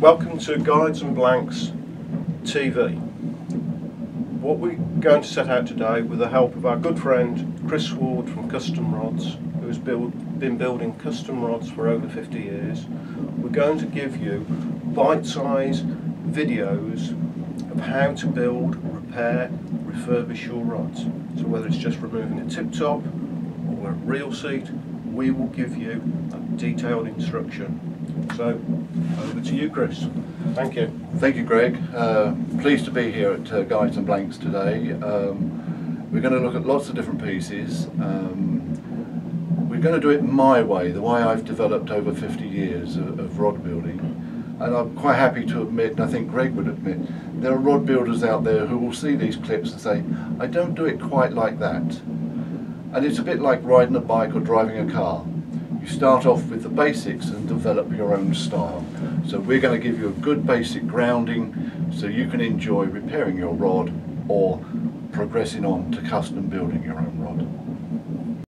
Welcome to Guides and Blanks TV. What we're going to set out today with the help of our good friend Chris Ward from Custom Rods, who has build, been building custom rods for over 50 years, we're going to give you bite-sized videos of how to build, repair, refurbish your rods. So whether it's just removing a tip top or a reel seat, we will give you a detailed instruction. So over to you, Chris. Thank you. Thank you, Greg. Uh, pleased to be here at uh, Guides and Blanks today. Um, we're going to look at lots of different pieces. Um, we're going to do it my way, the way I've developed over 50 years of, of rod building. And I'm quite happy to admit, and I think Greg would admit, there are rod builders out there who will see these clips and say, I don't do it quite like that. And it's a bit like riding a bike or driving a car. You start off with the basics and develop your own style. So we're going to give you a good basic grounding so you can enjoy repairing your rod or progressing on to custom building your own rod.